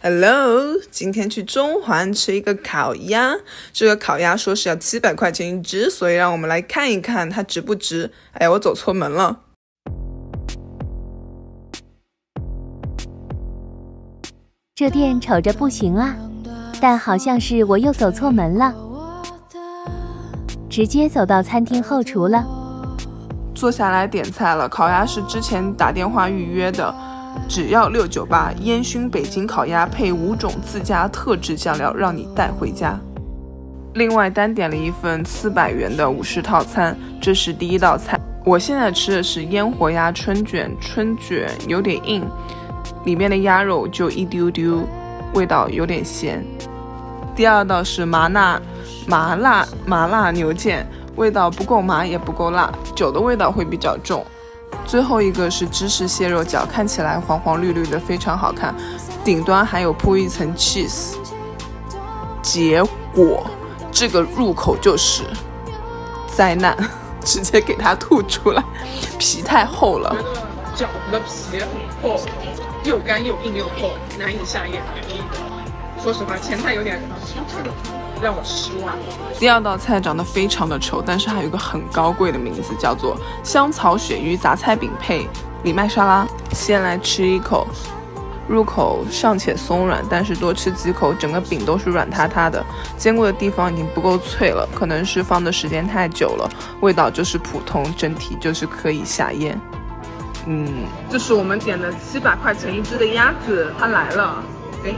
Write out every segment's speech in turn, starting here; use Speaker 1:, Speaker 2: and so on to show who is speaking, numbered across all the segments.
Speaker 1: Hello，今天去中环吃一个烤鸭，这个烤鸭说是要七百块钱一只，所以让我们来看一看它值不值。哎呀，我走错门了。
Speaker 2: 这店瞅着不行啊，但好像是我又走错门了，直接走到餐厅后厨了。
Speaker 1: 坐下来点菜了，烤鸭是之前打电话预约的。只要六九八，烟熏北京烤鸭配五种自家特制酱料，让你带回家。另外单点了一份四百元的五式套餐，这是第一道菜。我现在吃的是烟火鸭春卷，春卷有点硬，里面的鸭肉就一丢丢，味道有点咸。第二道是麻辣麻辣麻辣牛腱，味道不够麻也不够辣，酒的味道会比较重。最后一个是芝士蟹肉饺，看起来黄黄绿绿的，非常好看。顶端还有铺一层 cheese，结果这个入口就是灾难，直接给它吐出来，皮太厚了。
Speaker 3: 饺子的皮很厚，又干又硬又厚，难以下咽。说实话，前菜有点。让我失望。
Speaker 1: 第二道菜长得非常的丑，但是还有一个很高贵的名字，叫做香草鳕鱼杂菜饼配藜麦沙拉。先来吃一口，入口尚且松软，但是多吃几口，整个饼都是软塌塌的，煎过的地方已经不够脆了，可能是放的时间太久了，味道就是普通，整体就是可以下咽。嗯，这是我们点的七百块钱一只的鸭子，它来了。哎。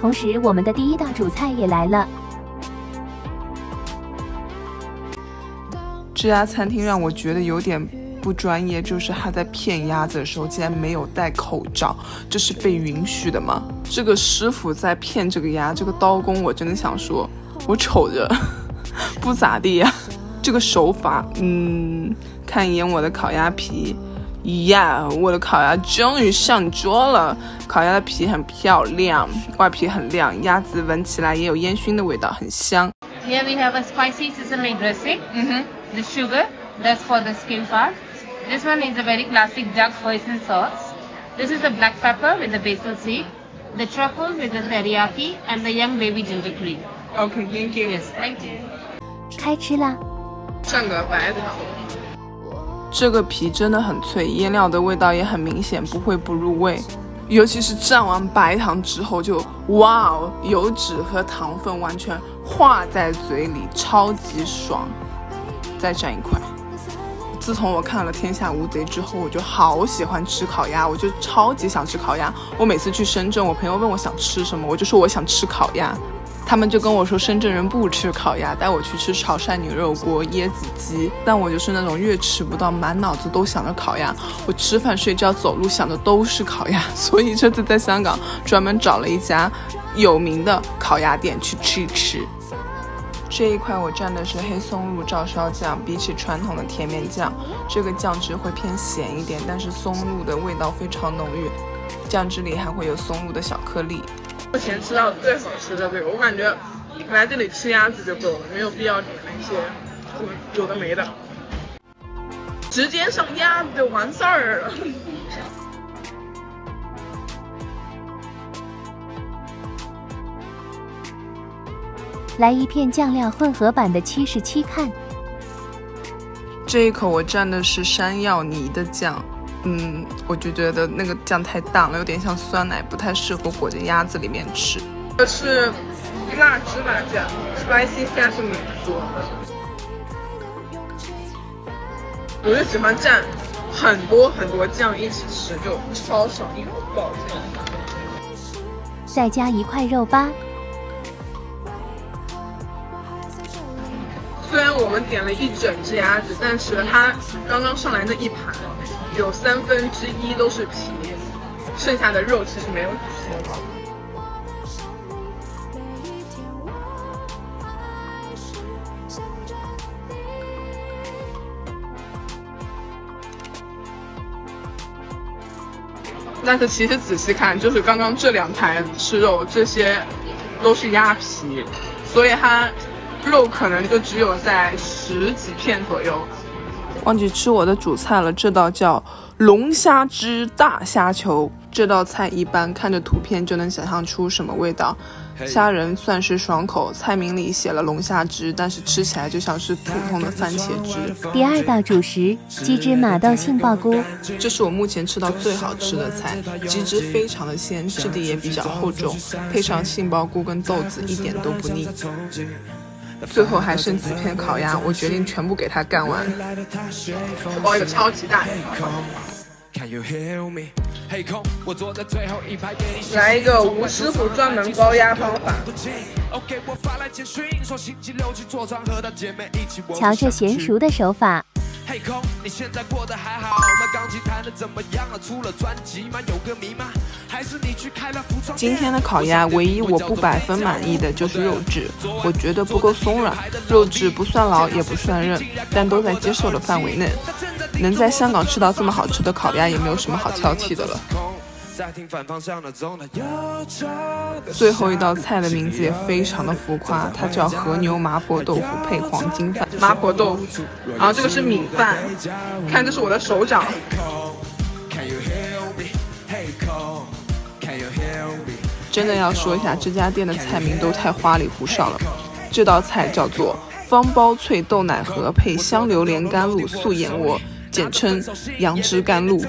Speaker 2: 同时，我们的第一道主菜也来了。
Speaker 1: 这家餐厅让我觉得有点不专业，就是他在片鸭子的时候竟然没有戴口罩，这是被允许的吗？这个师傅在片这个鸭，这个刀工我真的想说，我瞅着 不咋地呀。这个手法，嗯，看一眼我的烤鸭皮。呀，我的烤鸭终于上桌了！烤鸭的皮很漂亮，外皮很亮，鸭子闻起来也有烟熏的味道，很香。
Speaker 4: Here we have a spicy sesame dressing. Mm-hmm. The sugar, that's for the skin part. This one is a very classic duck hoisin sauce. This is the black pepper with the basil seed, the truffle with the teriyaki, and the young baby ginger cream.
Speaker 3: Okay, thank you.
Speaker 4: Yes, thank you.
Speaker 2: 开吃啦！
Speaker 3: 蘸个白糖。
Speaker 1: 这个皮真的很脆，腌料的味道也很明显，不会不入味。尤其是蘸完白糖之后，就哇哦，油脂和糖分完全化在嘴里，超级爽。再蘸一块。自从我看了《天下无贼》之后，我就好喜欢吃烤鸭，我就超级想吃烤鸭。我每次去深圳，我朋友问我想吃什么，我就说我想吃烤鸭。他们就跟我说，深圳人不吃烤鸭，带我去吃潮汕牛肉锅、椰子鸡。但我就是那种越吃不到，满脑子都想着烤鸭。我吃饭、睡觉、走路想的都是烤鸭，所以这次在香港专门找了一家有名的烤鸭店去吃一吃。这一块我蘸的是黑松露照烧酱，比起传统的甜面酱，这个酱汁会偏咸一点，但是松露的味道非常浓郁，酱汁里还会有松露的小颗粒。
Speaker 3: 目前吃到最好吃的这个，我感觉来这里吃鸭子就够了，没有必要点那些什么有的没的，直接上鸭子就完事儿了。
Speaker 2: 来一片酱料混合版的七十七看，
Speaker 1: 这一口我蘸的是山药泥的酱。嗯，我就觉得那个酱太淡了，有点像酸奶，不太适合裹在鸭子里面吃。
Speaker 3: 这是辣芝麻酱，spicy sesame 做的。我就喜欢蘸很多很多酱一起吃，就超爽，一口爆酱。
Speaker 2: 再加一块肉吧。
Speaker 3: 虽然我们点了一整只鸭子，但是它刚刚上来那一盘。有三分之一都是皮，剩下的肉其实没有皮。但是其实仔细看，就是刚刚这两盘吃肉，这些都是鸭皮，所以它肉可能就只有在十几片左右。
Speaker 1: 忘记吃我的主菜了，这道叫龙虾汁大虾球。这道菜一般看着图片就能想象出什么味道，虾仁算是爽口。菜名里写了龙虾汁，但是吃起来就像是普通的番茄汁。
Speaker 2: 第二道主食鸡汁马豆杏鲍菇，
Speaker 1: 这是我目前吃到最好吃的菜，鸡汁非常的鲜，质地也比较厚重，配上杏鲍菇跟豆子，一点都不腻。最后还剩几片烤鸭，我决定全部给它干完。
Speaker 3: 我包一个超级大。来一个吴师傅专门包鸭方法。
Speaker 2: 瞧这娴熟的手法。
Speaker 1: 今天的烤鸭，唯一我不百分满意的就是肉质，我觉得不够松软，肉质不算老也不算韧，但都在接受的范围内。能在香港吃到这么好吃的烤鸭，也没有什么好挑剔的了。最后一道菜的名字也非常的浮夸，它叫和牛麻婆豆腐配黄金饭。
Speaker 3: 麻婆豆腐，然后这个是米饭，看这是我的手掌。
Speaker 1: 真的要说一下，这家店的菜名都太花里胡哨了。这道菜叫做方包脆豆奶盒配香榴莲甘露素燕窝，简称杨枝甘露。